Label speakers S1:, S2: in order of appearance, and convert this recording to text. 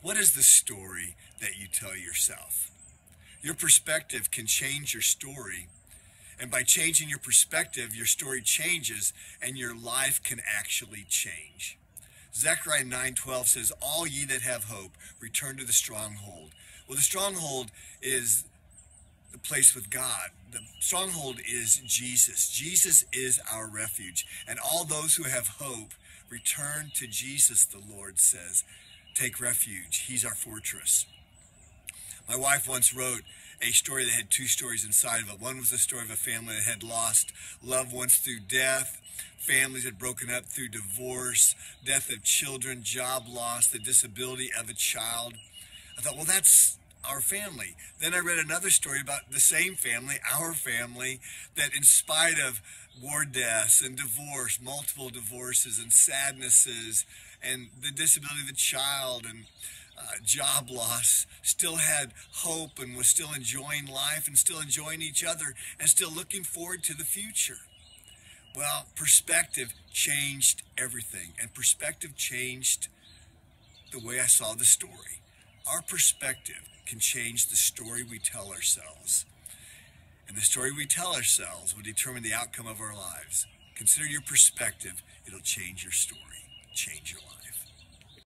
S1: What is the story that you tell yourself? Your perspective can change your story. And by changing your perspective, your story changes and your life can actually change. Zechariah 9:12 says, "All ye that have hope, return to the stronghold." Well, the stronghold is the place with God. The stronghold is Jesus. Jesus is our refuge. And all those who have hope return to Jesus, the Lord says. Take refuge. He's our fortress. My wife once wrote a story that had two stories inside of it. One was the story of a family that had lost loved ones through death, families had broken up through divorce, death of children, job loss, the disability of a child. I thought, well, that's our family. Then I read another story about the same family, our family, that in spite of war deaths and divorce, multiple divorces and sadnesses, and the disability of the child and uh, job loss, still had hope and was still enjoying life and still enjoying each other and still looking forward to the future. Well, perspective changed everything, and perspective changed the way I saw the story. Our perspective can change the story we tell ourselves. And the story we tell ourselves will determine the outcome of our lives. Consider your perspective. It'll change your story, change your life.